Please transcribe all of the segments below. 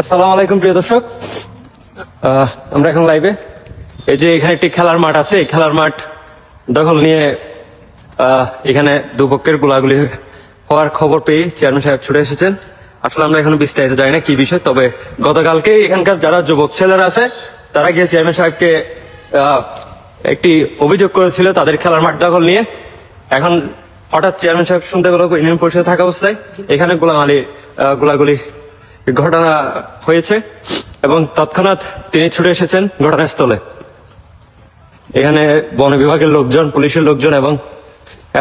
আসসালামু আলাইকুম, প্রিয় দর্শক। আমরা এখন লাইভে এই যে এখানে একটি খেলার মাঠ আছে খেলার মাঠ দখল নিয়ে এখানে দুপক্ষের গোলাগুলি হওয়ার খবর পেয়ে চেয়ারম্যান সাহেব ছুটে এসেছেন। আসলে আমরা এখন বিস্তারিত জানি না কি বিষয়, তবে গতকালকে এখানকার যারা যুবক ছেলেরা আছে, তারা গিয়ে চেয়ারম্যান সাহেবকে একটি অভিযোগ করেছিল তাদের খেলার মাঠ দখল নিয়ে। এখন হঠাৎ চেয়ারম্যান সাহেব শুনতে পেল ইউনিয়ন পরিষদে থাকা অবস্থায়। এখানে গোলামালি আহ, গোলাগুলি ঘটনা হয়েছে এবং তৎক্ষণাৎ তিনি ছুটে এসেছেন ঘটনাস্থলে। এখানে বন বিভাগের লোকজন পুলিশের লোকজন এবং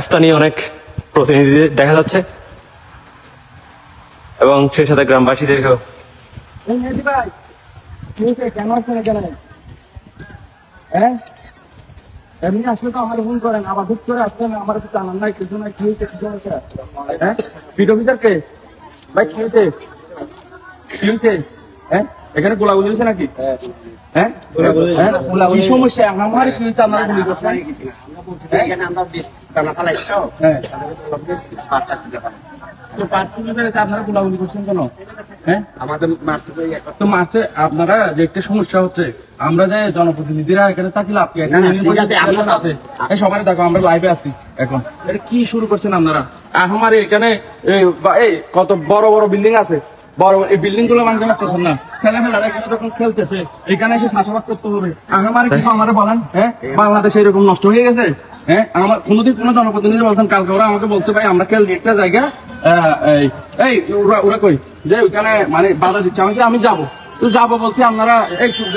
স্থানীয় অনেক প্রতিনিধি দেখা যাচ্ছে এবং সেই সাথে গ্রামবাসীদেরকেও। হ্যাঁ? এমনি আসলে তো আমার ফোন করেন আবার হুট করে আসছেন আমার তো জানান নাই কিছু নাই কি হয়েছে কিছু হয়েছে? হ্যাঁ? পিড অফিসার কে ভাই কি হয়েছে? কি হয়েছে? হ্যাঁ? এখানে গোলাগুলি হয়েছে নাকি? হ্যাঁ। হ্যাঁ? কি সমস্যা? আমার কি হয়েছে? আপনারা গুলি করছেন হ্যাঁ। আপনারা গোলাগুলি করছেন কেন? হ্যাঁ? আমাদের তো মার্চে আপনারা যে একটা সমস্যা হচ্ছে আমরা যে জনপ্রতিনিধিরা এখানে থাকি লাভ কি? আছে, সবাই দেখো আমরা লাইভে আছি এখন। এটা কি শুরু করছেন আপনারা? আমার এখানে এই কত বড় বড় বিল্ডিং আছে? বড় এই বিল্ডিংগুলো না। ছেলেমেয়েরা খেলতেছে। এখানে এসে করতে হবে। আমার কিছু আমারে বলেন হ্যাঁ? বাংলাদেশ এরকম নষ্ট হয়ে গেছে হ্যাঁ? আমার কোনোদিন কোনো জনপ্রতিনিধি বলছেন কালকে ওরা আমাকে বলছে ভাই আমরা খেল একটা জায়গা এই ওরা ওরা কই? যে ওইখানে মানে বাধা দিচ্ছে। আমি আমি যাব। তো যাব বলছি আপনারা এই শুনছ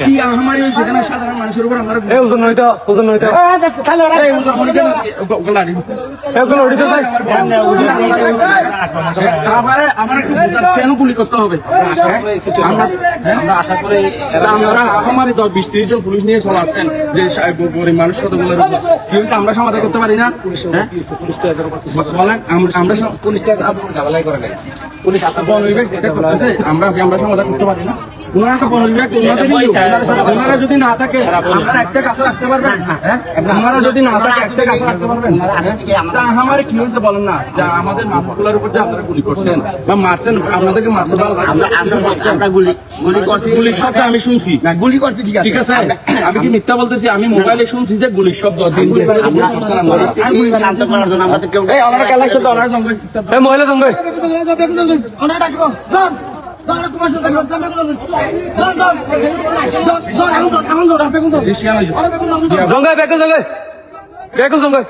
কি আহামারি হয়েছে এখানে সাধারণ মানুষের উপর আমরা এই ওজন হইতো ওজন হইতো। এই উল্টা কেন ও- ও- লাড়ি। এগুলো উঠিতে চাই আমারে একটু কেন গুলি করতে হবে? আমরা আমরা আশা করি আপনারা আমারই দশ বিশ ত্রিশ জন পুলিশ নিয়ে চলাচ্ছেন যে গরিব মানুষ কতগুলো কিন্তু আমরা সমাধান করতে পারি না। হ্যাঁ? বলেন আমরা পুলিশ ঝামেলাই করে নাই। পুলিশ বন বিভাগ যেটা করতেছে আমরা আমরা সমাধান করতে পারি না। ওনারা তো বন ওনাদেরই ওনারা যদি না থাকে আপনারা একটা কাছে রাখতে পারবেন? হ্যাঁ? ওনারা যদি না থাকে একটা কাছে রাখতে পারবেন? হ্যাঁ? আমার কি হয়েছে বলেন না? যে আমাদের মাথাগুলোর উপর যে আপনারা গুলি করছেন বা মারছেন আপনাদেরকে মারছে বা আমরা আমরা- আমরা গুলি গুলি করছি। গুলির শব্দ আমি শুনছি। না গুলি করছি ঠিক আছে। ঠিক আছে? আমি কি মিথ্যা বলতেছি? আমি মোবাইলে শুনছি যে গুলির শব্দ মহিলা সঙ্গে রিসিয়ান হয়ে গেছে। জঙ্গে বেকু জঙ্গে বেকু জঙ্গে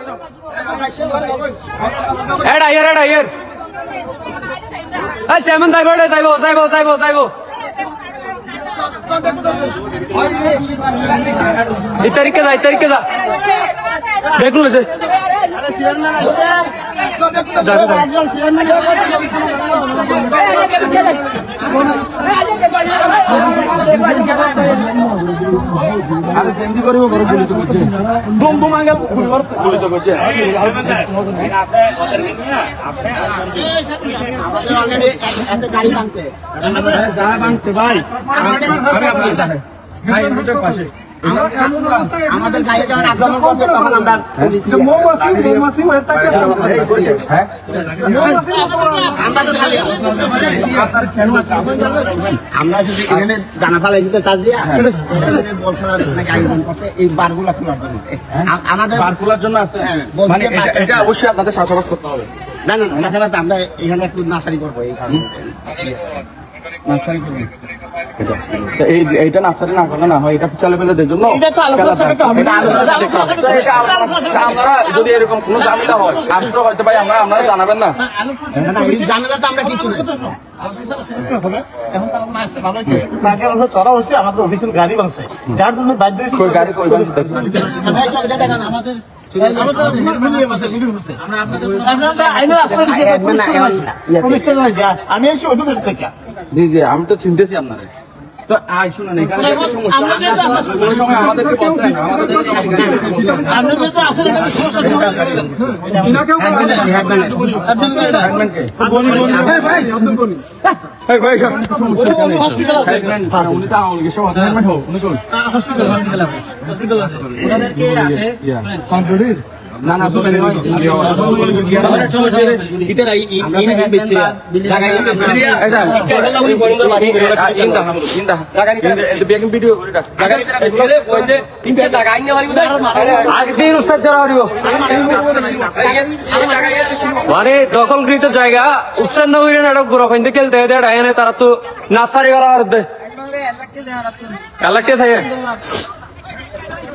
এড আইয়ার এড আইয়ার এই সেমন যাইব যাইব যাইব যাইব যাইব এই তারিখে যা এই তারিখে যা দেখুন যে যাবে যাবে আরে যেমনি করিব বড় গুলি তো করছে বুম বুম আঙ্গেল গুলি তো করছে আমাদের অলরেডি একটা গাড়ি ভাঙছে আরে ভাঙছে ভাই ভাই রোডের পাশে আমাদের গাড়ি যখন আক্রমণ করছে তখন আমরা পুলিশ হ্যাঁ আমরা শুধু এখানে দানা ফালাই দিতে চাষ দিয়া এখানে বল খেলার আয়োজন এই বারগুলা খোলার জন্য। আমাদের বার খোলার জন্য আছে। হ্যাঁ, মানে এটা- অবশ্যই আপনাদের চাষাবাদ করতে হবে। না না চাষাবাদ আমরা এখানে একটু নার্সারি করব এই এইটা নার্সারি না করলে না হয় এটা চালে ফেলে দেওয়ার জন্য যদি এরকম কোনো ঝামেলা হয় আসলে হয়তো ভাই আমরা আপনারা জানাবেন না। না, না, এই ঝামেলা তো আমরা কিছু নেই। কই গাড়ি কই বাংছে দেখুন আমি এসে ওটুকু থেকে জি জি আমি তো চিনতেছি আপনারে তো আই শুনুন এখানে কোনো সময় আমাদেরকে বলতেন আমাদেরকে উনি তো আওয়ামী লীগের সভাপতি উনি কোন? ওনাদেরকে আছে না না হইব মানে দখলকৃত জায়গা উৎসাহ না হইলে না গুড়া খেলতে হয় দেয় তারা তো নার্সারি করা আর দে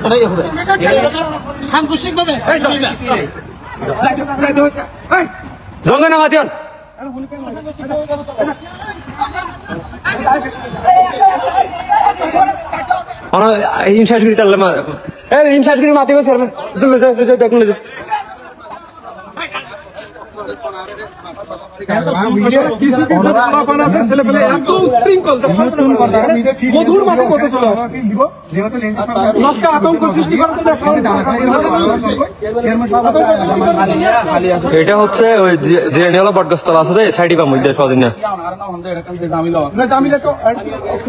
তারপরে এটাই হবে। সাংঘর্ষিক ভাবে জঙ্গে না মাতিয়ন অন ইনসাইড গিরি তাহলে মা। এ ইনসাইড গিরি মাতি গেছে স্যার তুই যা যা দেখ লে কিছু কিছু পোলাপান আছে ছেলেপেলে এত উচ্ছৃঙ্খল মধুর মাঝে কত ছিল? নষ্ট আতঙ্ক সৃষ্টি করার জন্য এটা হচ্ছে ওই যে- নেলা বটগাছতলা আছে সাইডি না জামিলে তো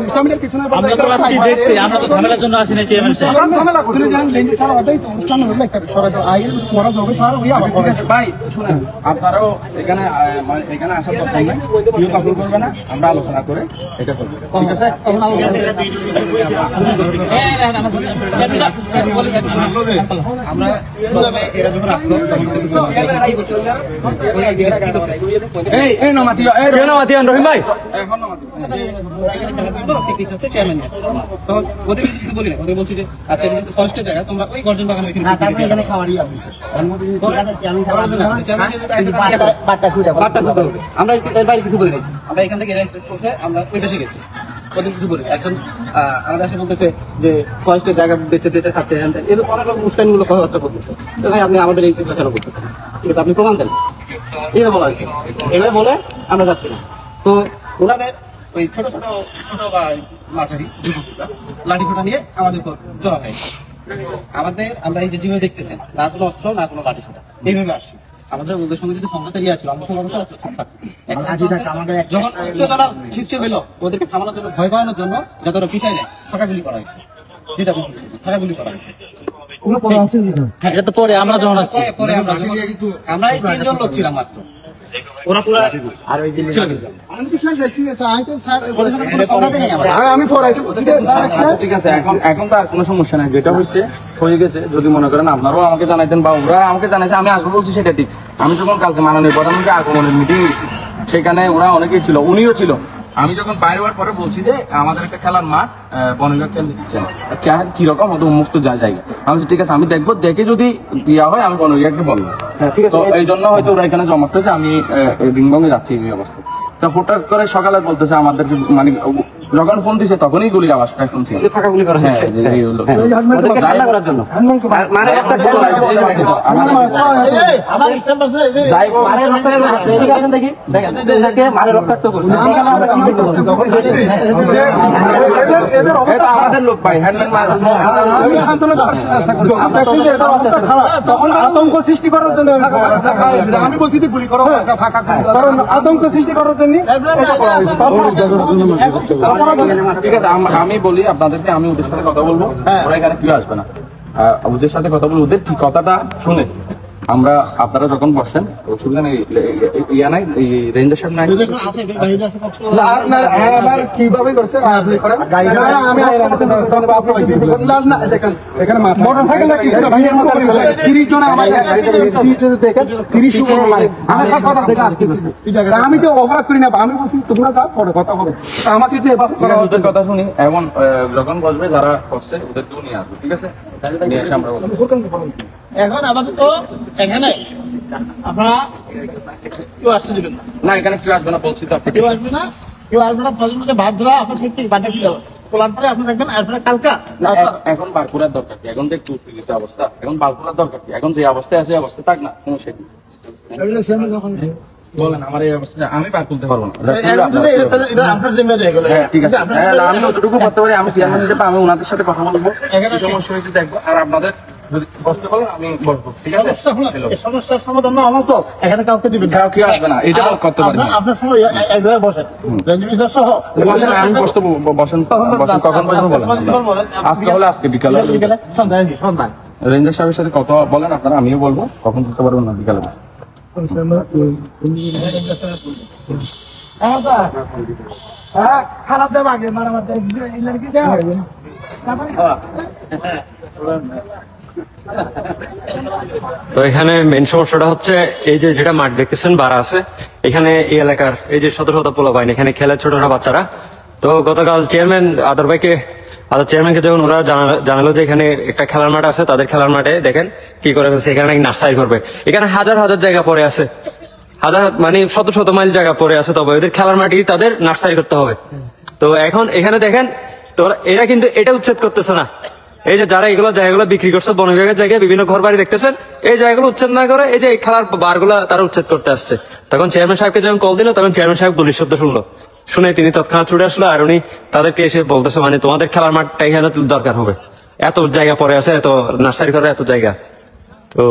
জামিলের পিছনে আমরা তো আসছি দেখতে আমরা তো ঝামেলার জন্য আসি না চেয়ারম্যান সাহেব। ঝামেলা করতে জান লেন্দি স্যার ওটাই তো অনুষ্ঠান হলো একটা সরাই তো আইন যাবে স্যার ওই আবার ভাই শুনেন আপনারাও এখানে মানে এখানে আসার দরকার নেই। কেউ দখল করবে না আমরা আলোচনা করে এটা করব। ঠিক আছে? আমরা প্রথমে যখন আসলো এই এই নমাতি এই কেউ রহিম ভাই? এখন নমাতি ওদের কিছু বলি না ওদের বলছি যে আচ্ছা এটা কিন্তু ফরেস্টের জায়গা তোমরা ওই গর্জন বাগানে এখানে খাওয়ারই বাট্টা আমরা এর বাইরে কিছু বলি আমরা এখান থেকে করতে আমরা ওই দেশে গেছি। কিছু বলি। একজন আমাদের এসে বলতেছে যে ফরেস্টের জায়গা বেঁচে বেঁচে খাচ্ছে অনেক রকম কথাবার্তা করতেছে ভাই, আপনি আমাদের এই কেন করতেছেন? ঠিক আছে, আপনি প্রমাণ দেন। এইভাবে বলা হয়েছে। এভাবে বলে আমরা যাচ্ছি না। তো ওনাদের ওই ছোট ছোট ছোট মাঝারি লাঠি ফোটা নিয়ে আমাদের উপর জড়া আমাদের, আমরা এই যে যেভাবে দেখতেছেন, না কোনো অস্ত্র, না কোনো লাঠি ফোটা এইভাবে আসছি। আমাদের ওদের সঙ্গে যদি সংঘাত ছিল আমরা থাকতো, আমাদের একটা- যখন উত্তেজনা সৃষ্টি হলো ওদেরকে থামানোর জন্য ভয় পাওয়ানোর জন্য যাতে ওরা পিছায় নেয় ফাঁকাগুলি করা হয়েছে। যেটা ফাঁকাগুলি করা হয়েছে। হ্যাঁ, এটা তো পরে আমরা যখন আসছি। পরে আমরা আমরা এই তিনজন লোক ছিলাম মাত্র। আর ওই দিন আমি আচ্ছা, এখন তো আর কোনো সমস্যা নাই। যেটা হয়েছে হয়ে গেছে যদি মনে করেন আপনারাও আমাকে জানাইতেন বা ওরা আমাকে জানাইছে আমি আসব বলছি সেটা ঠিক। আমি যখন কালকে মাননীয় প্রধানমন্ত্রী আগমনের মিটিং গেছি সেখানে ওরা অনেকেই ছিল উনিও ছিল। আমি যখন বাইরে হওয়ার পরে বলছি যে আমাদের একটা খেলার মাঠ খেলতে দিচ্ছেন। কীরকম উন্মুক্ত যা জায়গা আমি ঠিক আছে আমি দেখব দেখে যদি দেওয়া হয় আমি বনরিয়াকে বলব। ঠিক আছে। এই জন্য হয়তো ওরা এখানে জমা করতেছে আমি বিংবঙ্গে যাচ্ছি এই অবস্থা তা হঠাৎ করে সকালে বলতেছে আমাদেরকে মানে যখন ফোন দিছে তখনই গুলির আওয়াজটা শুনছি। ফাঁকা গুলি করা হ্যাঁ করার জন্য। মানে একটা খেলা হয়েছে, আমাদের- লোক ভাই আতঙ্ক সৃষ্টি করার জন্য আমি আমি বলছি যে গুলি করো ফাঁকা কারণ আতঙ্ক সৃষ্টি করার জন্য ঠিক আছে আম- আমি বলি আপনাদেরকে আমি ওদের সাথে কথা বলব। ওরা এখানে কেউ আসবে না। ওদের সাথে কথা বলব ওদের কি কথাটা শুনে আমরা আপনারা যখন বসেন অসুবিধা নেই ইয়া নাই এই রেঞ্জার আছে বাইরে আছে কষ্ট না, না, আবার কীভাবে করছে আপনি করেন। আমি দেখেন, এখানে মোটরসাইকেল। তিরিশ জন দেখেন, তিরিশ মানে, আমার কথা দেখে আসতেছি। তো অপরাধ করি না আমি বলছি তোমরা যাও পরে কথা হবে তা আমাকে যে এভাবে ওদের কথা শুনি। এমন আহ, যখন বসবে যারা করছে ওদেরকেও নিয়ে আসবে ঠিক আছে? এখন আপাতত এখানে আপনারা কেউ আসতে দিবেন না। না এখানে কেউ আসবে না বলছি তো কেউ আসবে না কেউ আসবে না প্রয়োজন মধ্যে ভাত ধরা আপনার সেটি বাটা কি তোলার পরে আপনি দেখবেন আসবে কালকা। না, এখন বারপুরার দরকার কি? এখন দেখতে উত্তেজিত অবস্থা। এখন বারপুরার দরকার কি? এখন যে অবস্থায় আছে অবস্থা অবস্থায় থাক না সমস্যা কি বলেন আমার এই অবস্থা। আমি পারব না। এটা আপনার জিম্মেদারি এগুলো। ঠিক আছে। আমি যতটুকু করতে পারি আমি চেয়ারম্যান হিসেবে আমি ওনাদের সাথে কথা বলব। এখানে সমস্যা হয়েছে দেখব। আর আপনাদের যদি বসতে বলেন আমি বসবো ঠিক আছে? সমস্যা হলো, এই সমস্যার সমাধান না আমার তো। এখানে কাউকে দিবেন না। কেউ কেউ আসবে না এটা করতে পারি আপনার- আপনার এক জায়গায় বসেন। রেঞ্জিমিসার সহ। বসেন আমি বসতে বসেন বসেন কখন বলেন আজকে হলে আজকে বিকালে বিকেলে সন্ধ্যায় সন্ধ্যায়। রেঞ্জার সাহেবের সাথে কথা বলেন আপনারা আমিও বলব কখন করতে পারবেন না বিকালে খারাপ যাবে আগে মারামার তো এখানে মেন সমস্যাটা হচ্ছে এই যে যেটা মাঠ দেখতেছেন বাড়া আছে। এখানে এই এলাকার এই যে শত শত পোলা বাইন এখানে খেলে ছোট ছোট বাচ্চারা। তো গতকাল চেয়ারম্যান আদর ভাইকে আদর চেয়ারম্যানকে যখন ওরা জানালো যে এখানে একটা খেলার মাঠ আছে, তাদের খেলার মাঠে দেখেন কি করে ফেলছে, এখানে নাকি নার্সারি করবে। এখানে হাজার হাজার জায়গা পড়ে আছে। হাজার মানে শত শত মাইল জায়গা পড়ে আছে, তবে ওদের খেলার মাটি তাদের নার্সারি করতে হবে। তো এখন এখানে দেখেন, তো এরা কিন্তু এটা উচ্ছেদ করতেছে না। এই যে যারা এগুলো জায়গাগুলো বিক্রি করছে বন বিভাগের জায়গায় বিভিন্ন ঘর বাড়ি দেখতেছেন, এই জায়গাগুলো উচ্ছেদ না করে এই যে খেলার বারগুলা তারা উচ্ছেদ করতে আসছে। তখন চেয়ারম্যান সাহেবকে যখন কল দিল, তখন চেয়ারম্যান সাহেব গুলির শব্দ শুনলো। শুনে তিনি তৎক্ষণাৎ ছুটে আসলো আর উনি তাদেরকে এসে বলতেছে মানে তোমাদের খেলার মাঠটা এখানে দরকার হবে। এত জায়গা পরে আছে, এত নার্সারি করার এত জায়গা। তো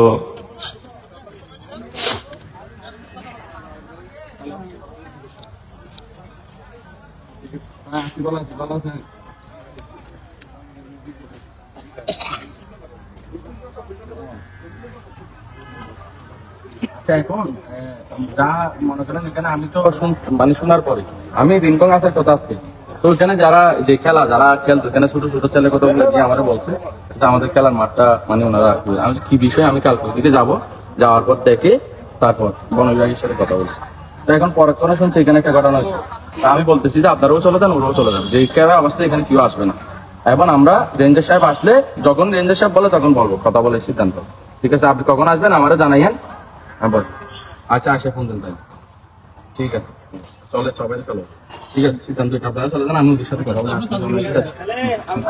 আচ্ছা আমি মানে কথা বলে মানে যাওয়ার পর দেখে তারপর বন বিভাগের সাথে কথা বলছি তো এখন পরে শুনছি, এখানে একটা ঘটনা হয়েছে। আমি বলতেছি যে আপনারাও চলে যান, ওরাও চলে যান যে খেলা অবস্থা এখানে কেউ আসবে না। এখন আমরা রেঞ্জার সাহেব আসলে, যখন রেঞ্জার সাহেব বলে তখন বলব, কথা বলে সিদ্ধান্ত। ঠিক আছে, আপনি কখন আসবেন আমারা জানাইয়েন। হ্যাঁ বল আচ্ছা আসে ফোন দেন তাই ঠিক আছে চলে সবাই চলো ঠিক আছে সিদ্ধান্ত আপনারা চলে যান আমি ওদের সাথে কথা বলব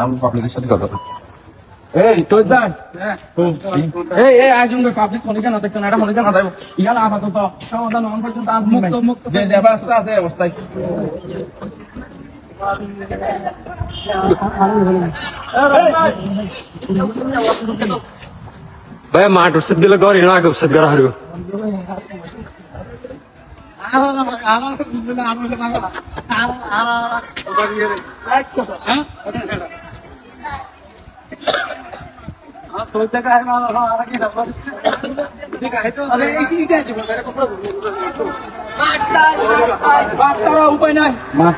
আমি পাবলিকের সাথে কথা বলব এই তোর যাই এই এই আজ উনকে পাবলিক কেন দেখতে না এটা কেন দেবো ইয়ালা আপাতত সমাধান অন পর্যন্ত আজ মুক্ত মুক্ত যে যে অবস্থা আছে অবস্থায় ভাই মাঠ উচ্ছেদ দিলে ঘর এনে আগে উচ্ছেদ করা হারবে মাছ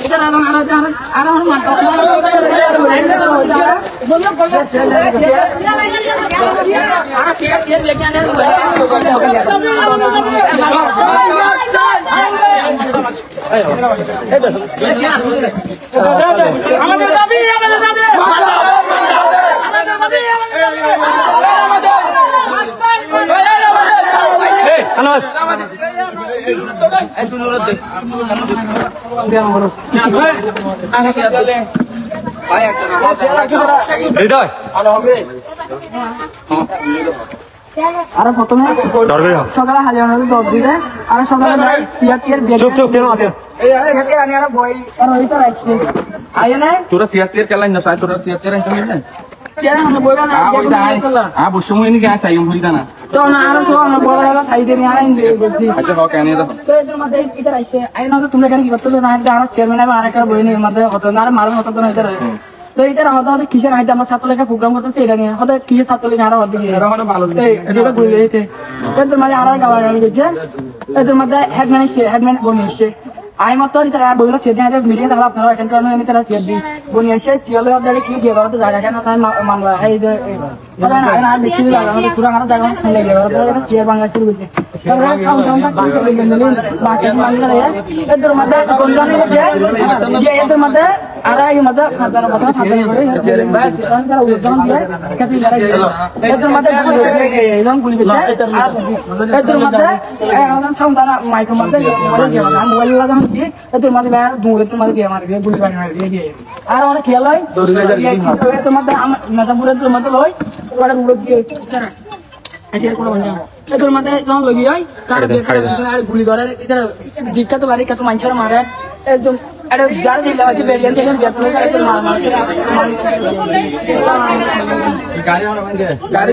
হবে মাছ খাওয়া নাকি দখল করে করে এই, আনাস। হৃদয়। আরও প্রথমে সকালে হাজার দশ আর সিয়ার টিয়ার চুপ চুপ কেন আছে না তোরা না বসে মুই নি গায় সাই হই তো না আরও তো আমরা বড় বড় সাইডে নিয়ে আইন দিয়ে বলছি। আচ্ছা হক এনে দাও তো এটার মধ্যে এটা রাখছে আইন হয়তো তোমরা এখানে কি করতেছো? না চেয়ারম্যান আর আরেকটা বই নিয়ে মধ্যে না আর মারুন কত না এটা তো এটা হয়তো হয়তো কিসের হাইতে আমার ছাত্রলীগের প্রোগ্রাম করতেছে এটা নিয়ে। হয়তো কিসের ছাত্রলীগ আরও হতে গিয়ে যেটা ঘুরে যেতে এদের মাঝে আরও গালাগালি করছে এদের মধ্যে হেডম্যান এসছে হেডম্যান বনি এসছে আমি মতো তারা বইলো সেদিন হাতে মিটিং তাহলে আপনারা অ্যাটেন্ড করেন আমি তারা সিয়ার দিই বনি এসে সিয়ালে দাঁড়িয়ে কি গেবার তো জায়গা কেন তাই মা- মামলা এই যে না না বেশি দিন লাগে আমাদের পুরো আমার জায়গা এটা বাংলা শুরু তারপরে বাকি বাকি মধ্যে গন্ডান এই মধ্যে সাধারণ কথা সাধারণ করে তারা দিয়ে কাপি মধ্যে গুলি মধ্যে এখন তারা লাগা হচ্ছে এদের মধ্যে আর দূরে তোমার দিয়ে আমার দিয়ে গুলি বানি মারি দিয়ে আর অনেক খেয়াল হয় এদের মধ্যে আমার নাজাপুরের মধ্যে লয় ওরা উড়ে দিয়ে আজকের কোনো বন্ধ এদের মধ্যে যখন লগি হয় তার আর গুলি করে। এটা জিজ্ঞা তো বাড়ি কত মানুষের মারে। একজন এটা যার জিল্লা আছে বেরিয়ান থেকে বেতন করে তো মার মার গাড়ি গাড়ি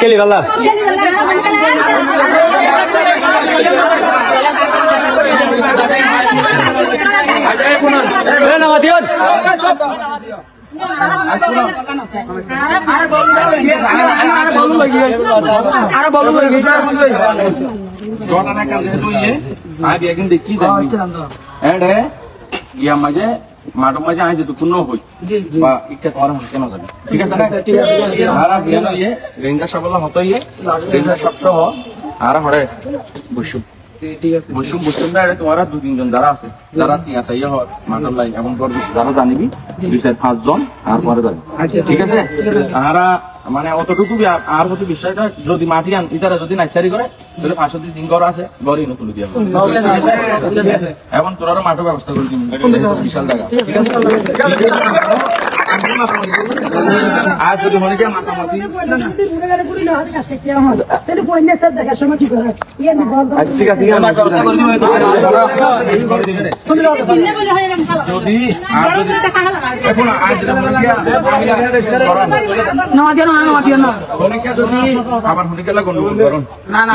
কেলি গালা এ না মাতিয়ন আর বলো ঘটনা কাল যেহেতু দেখি ইয়া মাঝে মাঠের মাঝে আমি যেটুকু হই বা ইচ্ছা করা হয় কেন জানি। ঠিক আছে না? সারা জিয়ান ইয়ে রেঞ্জার সাবলা হতো ইয়ে রেঞ্জার সব সহ আর হরে বসুম ঠিক আছে। বসুম বসুম না তোমারা দু তিনজন যারা আছে যারা টিয়া চাই হয় মাঠের লাইন এমন যারা জানিবি দুই চার পাঁচ আর পরে যাবি ঠিক আছে? তারা মানে অতটুকু আর- হতে বিষয়টা যদি মাটি আন ইতারা যদি নাইচারি করে তাহলে পাঁচশো দিন ঘর আছে ঘরই নতুন দিয়া? এখন তোরা মাঠের ব্যবস্থা করে দিবি। বিশাল জায়গা। ঠিক আছে? আর যদি মনে করেন মাতামাতি ঠিক আছে ঠিক আছে। যদি আর যদি এখন আজ যদি মনে করেন নদিয়া না নদিয়া হনিকা যদি আবার হনিকা লাগন করুন না না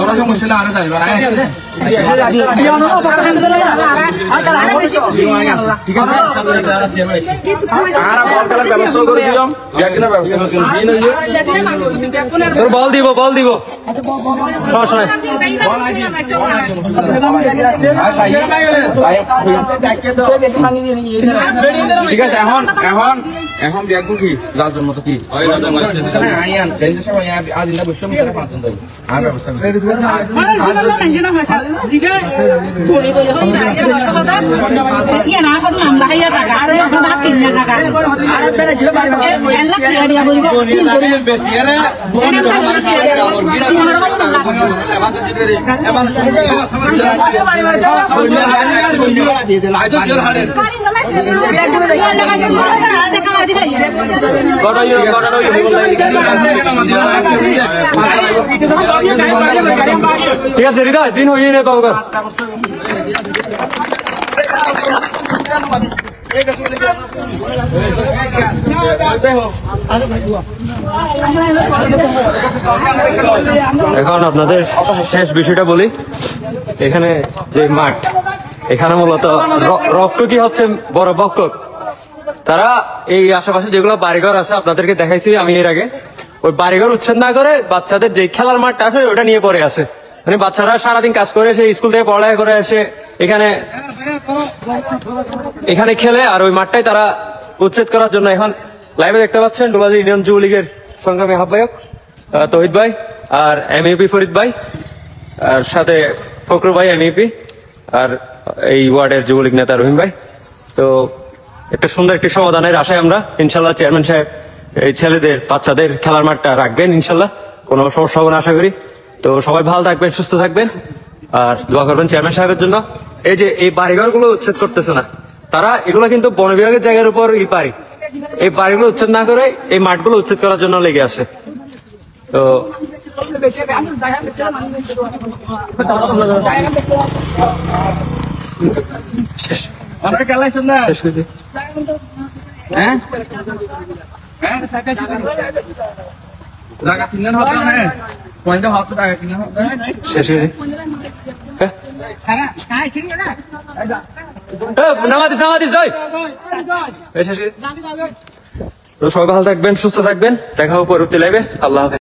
বড় সমস্যা আরও যাইবা আয় আছে বল দিব বল দিব সমস্যা ঠিক আছে এখন এখন এখন ব্যাগুন কি যার মতো কি ব্যবস্থা ঠিক আছে, হৃদয়, দিন হইয়ে নে বাবু এখন আপনাদের শেষ বিষয়টা বলি। এখানে যে মাঠ এখানে মূলত রক্ত কি হচ্ছে বড় বক্কক তারা এই আশেপাশে যেগুলো বাড়িঘর আছে আপনাদেরকে দেখাইছি আমি এর আগে। ওই বাড়িঘর উচ্ছেদ না করে বাচ্চাদের যে খেলার মাঠটা আছে ওটা নিয়ে পড়ে আসে মানে বাচ্চারা সারাদিন কাজ করে এসে স্কুল থেকে পড়ালেখা করে এসে এখানে এখানে খেলে আর ওই মাঠটাই তারা উচ্ছেদ করার জন্য এখন লাইভে দেখতে পাচ্ছেন ডোলাজি ইউনিয়ন যুবলীগের সংগ্রামী আহ্বায়ক তহিদ ভাই আর এম ইউপি ফরিদ ভাই আর সাথে ফকরু ভাই এম ইউপি আর এই ওয়ার্ডের যুবলীগ নেতা রহিম ভাই। তো একটা সুন্দর একটি সমাধানের আশায় আমরা ইনশাল্লাহ চেয়ারম্যান সাহেব, এই ছেলেদের, বাচ্চাদের খেলার মাঠটা রাখবেন ইনশাল্লাহ। কোনো সমস্যা হবে না, আশা করি। তো সবাই ভালো থাকবেন, সুস্থ থাকবেন। আর দোয়া করবেন চেয়ারম্যান সাহেবের জন্য। এই যে এই বাড়িঘরগুলো উচ্ছেদ করতেছে না, তারা এগুলো কিন্তু বন বিভাগের জায়গার উপর ই বাড়ি এই বাড়িগুলো উচ্ছেদ না করে এই মাঠগুলো উচ্ছেদ করার জন্য লেগে আসে তো শেষ। আমরা শেষ হ্যাঁ? হ্যাঁ জায়গা হবে না পয়েন্টে জায়গা কিনেন হবে শেষ এই শেষ। তো সবাই ভালো থাকবেন সুস্থ থাকবেন। দেখা হবে পরবর্তী লাইভে আল্লাহ হাফেজ।